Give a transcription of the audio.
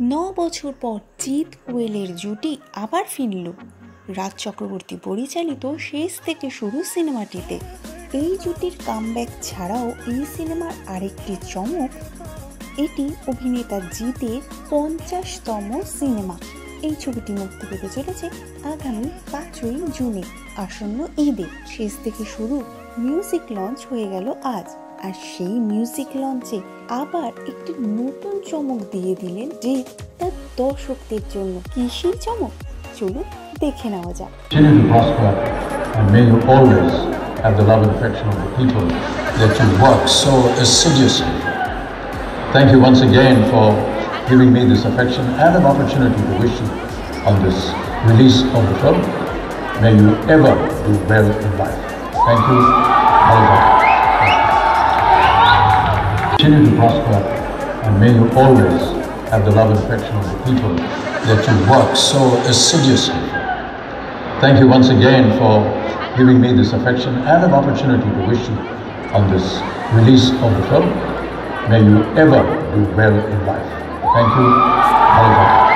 ন বছর পর জিৎ কোয়েলের জুটি আবার ফিরল রাজ চক্রবর্তী পরিচালিত শেষ থেকে শুরু সিনেমাটিতে। এই জুটির কামব্যাক ছাড়াও এই সিনেমার আরেকটি চমক, এটি অভিনেতা জিতের পঞ্চাশতম সিনেমা। এই ছবিটি মুক্তি পেতে চলেছে আগামী পাঁচই জুনে। আসন্ন ঈদে শেষ থেকে শুরু মিউজিক লঞ্চ হয়ে গেল আজ। আর সেই মিউজিক লঞ্চে আবার একটি নতুন চমক দিয়ে দিলেন যে তার দর্শকদের জন্য কি সেই চমক চলুন দেখে নেওয়া যাক Continue to prosper and may you always have the love and affection of the people that you work so assiduously. Thank you once again for giving me this affection and an opportunity to wish you on this release of the film. May you ever do well in life. Thank you. All Continue to prosper and may you always have the love and affection of the people that you work so assiduously. Thank you once again for giving me this affection and an opportunity to wish you on this release of the film. May you ever do well in life. Thank you.